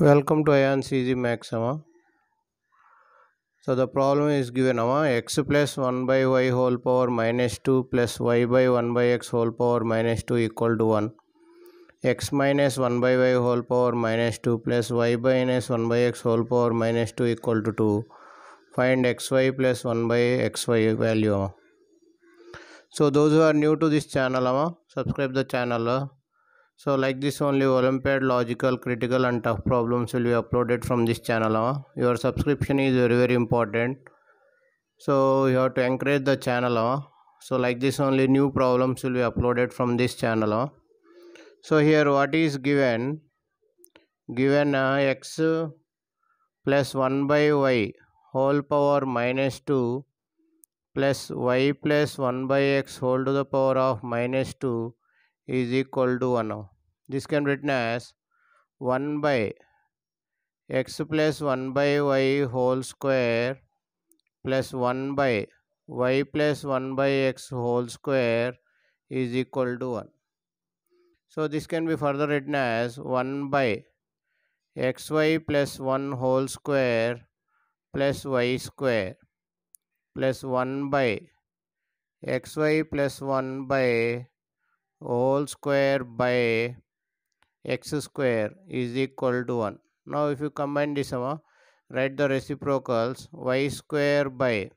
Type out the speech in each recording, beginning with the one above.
Welcome to Ayaan's Easy Math Amma. So the problem is given Amma x plus 1 by y whole power minus 2 plus y by 1 by x whole power minus 2 equal to 1. x minus 1 by y whole power minus 2 plus y minus 1 by x whole power minus 2 equal to 2. Find xy plus 1 by xy value Amma. So those who are new to this channel Amma, subscribe the channel. Uh, So like this only Olympiad logical critical and tough problems will be uploaded from this channel. huh? Your subscription is very very important. So you have to encourage the channel. huh? So like this only new problems will be uploaded from this channel. huh? So here what is given? Given uh, x plus 1 by y whole power minus 2 plus y plus 1 by x whole to the power of minus 2 is equal to 1. now. This can be written as 1 by x plus 1 by y whole square plus 1 by y plus 1 by x whole square is equal to 1. So this can be further written as 1 by xy plus 1 whole square plus y square plus 1 by xy plus 1 by whole square by x square is equal to 1. Now if you combine this sum, write the reciprocals y square by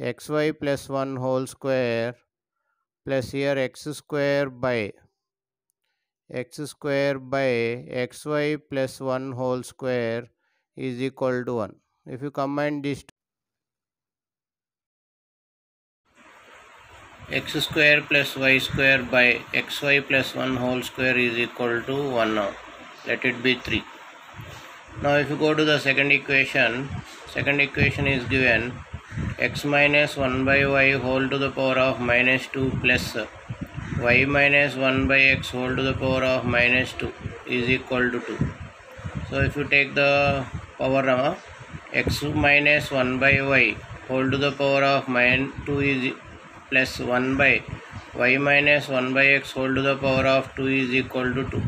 xy plus 1 whole square plus here x square by x square by xy plus 1 whole square is equal to 1. If you combine these x square plus y square by xy plus 1 whole square is equal to 1 now. Let it be 3 now if you go to the second equation second equation is given x minus 1 by y whole to the power of minus 2 plus y minus 1 by x whole to the power of minus 2 is equal to 2 so if you take the power uh, x minus 1 by y whole to the power of minus 2 is plus 1 by y minus 1 by x whole to the power of 2 is equal to 2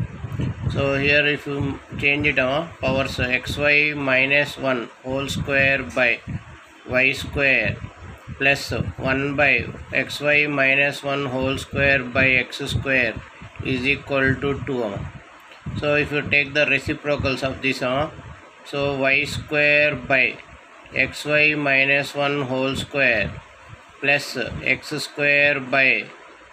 so here if you change it uh, powers xy minus 1 whole square by y square plus 1 by xy minus 1 whole square by x square is equal to 2 uh. so if you take the reciprocals of this uh, so y square by xy minus 1 whole square plus x square by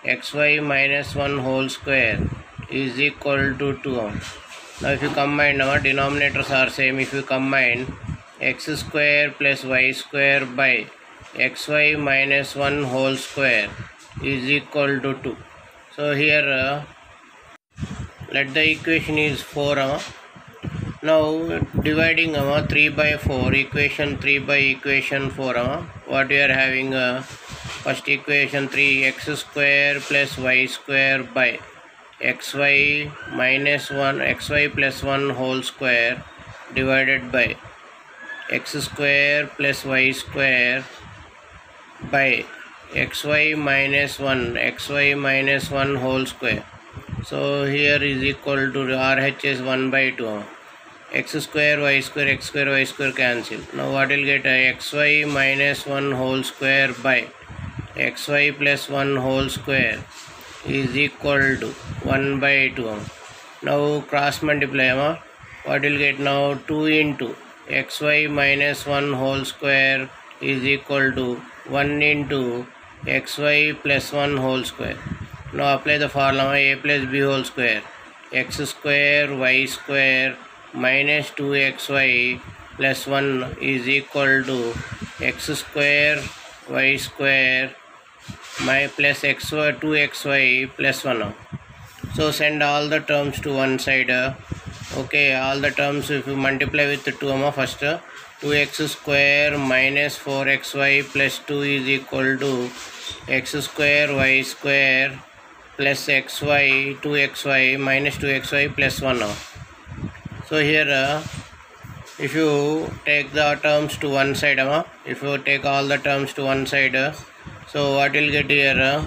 x y minus one whole square is equal to two now if you combine now denominators are same if you combine x square plus y square by x y minus one whole square is equal to two so here let the equation is four now dividing uh, 3 by 4 equation 3 by equation 4 uh, what we are having uh, first equation 3 x square plus y square by xy minus 1 xy plus 1 whole square divided by x square plus y square by xy minus 1 xy minus 1 whole square. So here is equal to rh is 1 by 2 x square y square x square y square cancel. Now what will get uh, xy minus 1 whole square by xy plus 1 whole square is equal to 1 by 2 now cross multiply uh, what will get now? 2 into xy minus 1 whole square is equal to 1 into xy plus 1 whole square. Now apply the formula a plus b whole square x square y square minus 2xy plus 1 is equal to x square y square my plus xy 2xy plus 1 so send all the terms to one side. Okay all the terms if you multiply with 2 uh, first uh, 2x square minus 4xy plus 2 is equal to x square y square plus xy 2xy minus 2xy plus 1 now so here uh, if you take the terms to one side uh, if you take all the terms to one side uh, so what you will get here uh,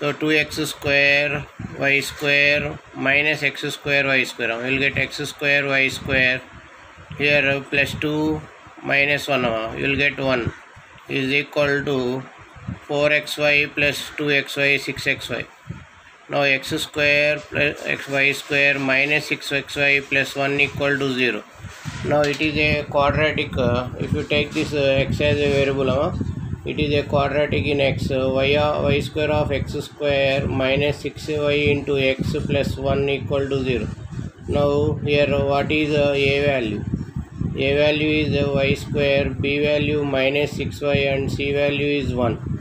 so 2x square y square minus x square y square You'll get x square y square here uh, plus 2 minus 1 uh, you will get 1 is equal to 4xy plus 2xy 6xy now x square plus xy square minus 6xy plus 1 equal to 0 now it is a quadratic uh, if you take this uh, x as a variable uh, it is a quadratic in x. Uh, y, uh, y square of x square minus 6y into x plus 1 equal to 0 now here uh, what is a value? A value is y square b value minus 6y and c value is 1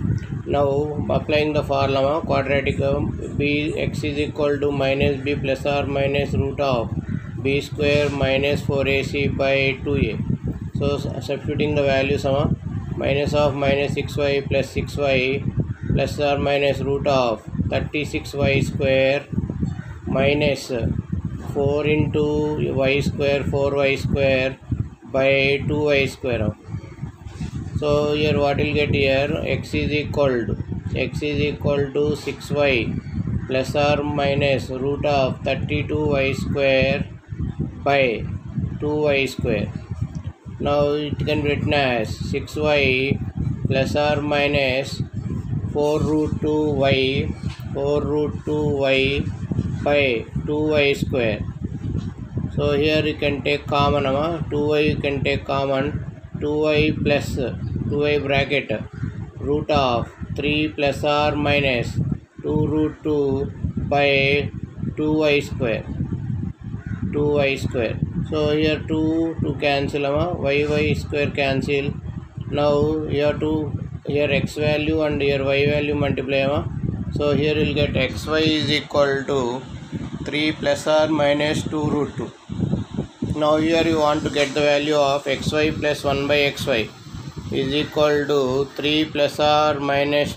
now applying the formula quadratic uh, b x is equal to minus b plus or minus root of b square minus 4ac by 2a so substituting the values minus of minus 6y plus 6y plus or minus root of 36y square minus 4 into y square 4y square by 2y square so here what will get here x is equal to x is equal to 6y plus or minus root of 32y square by 2y square now it can be written as 6y plus or minus 4 root 2y 4 root 2y by 2y square so here you can take common uh, 2y you can take common 2y plus 2y bracket root of 3 plus or minus 2 root 2 by 2y square 2y square. So here 2 to cancel y y square cancel. Now here 2 here x value and here y value multiply so here you'll get xy is equal to 3 plus or minus 2 root 2 now here you want to get the value of xy plus 1 by xy is equal to 3 plus or minus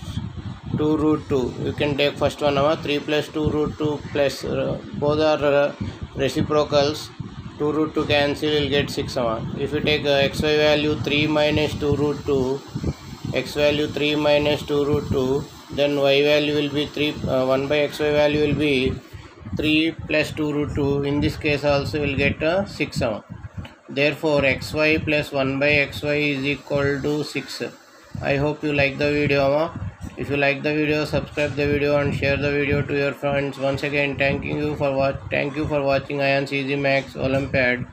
2 root 2 you can take first one uh, 3 plus 2 root 2 plus uh, both are uh, reciprocals. 2 root 2 cancel you'll get 6 uh, if you take uh, xy value 3 minus 2 root 2 x value 3 minus 2 root 2 then y value will be 3 uh, 1 by xy value will be 3 plus 2 root 2 in this case also will get uh, 6 uh. therefore xy plus 1 by xy is equal to 6 i hope you like the video if you like the video subscribe the video and share the video to your friends. Once again thanking you for what thank you for watching Ayaan's easy math olympiad